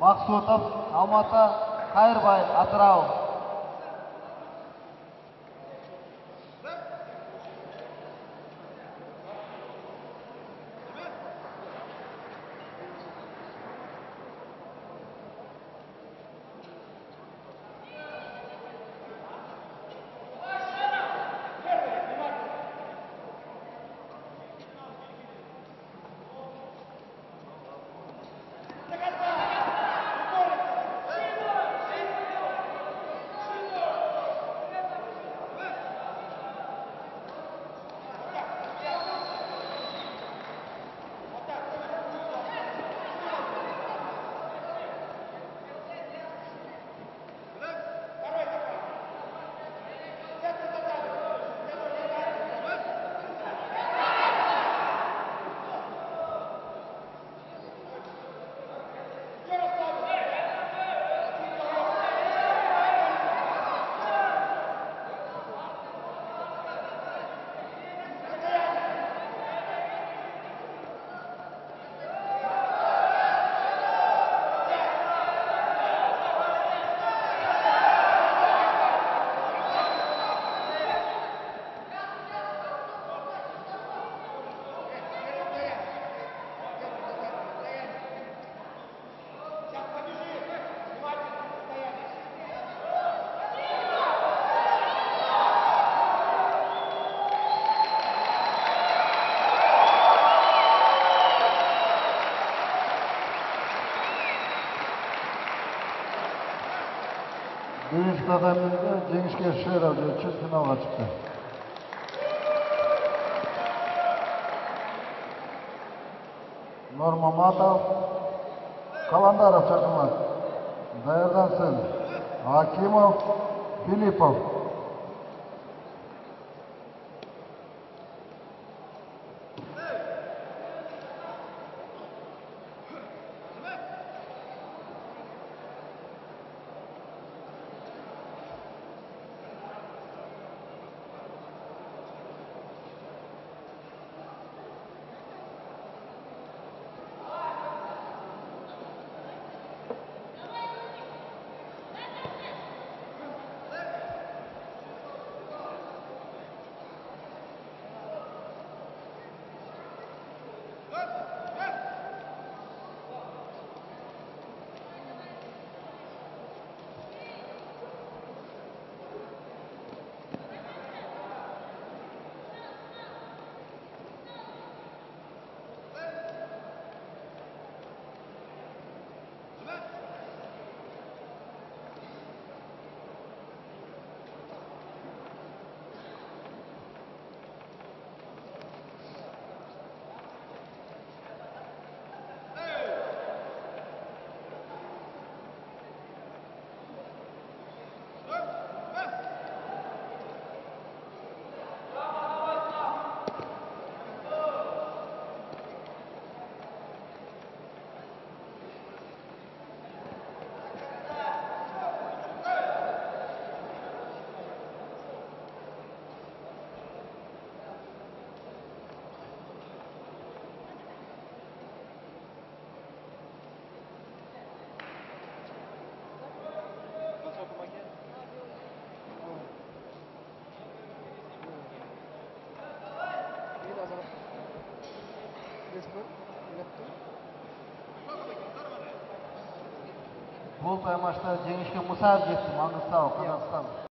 мақсұтов алматы қайырбай атырау. Xayrboy Atrov. Birinchi qadamda jengishga erishishlar uchun finalga chiqdi. Nurmamatov, Kalandarov chaqirmas. Tayyorlansin. Hakimov, Filipov. What? бул таймашта жеңишке мусаев жетти маңғыстау казакстан.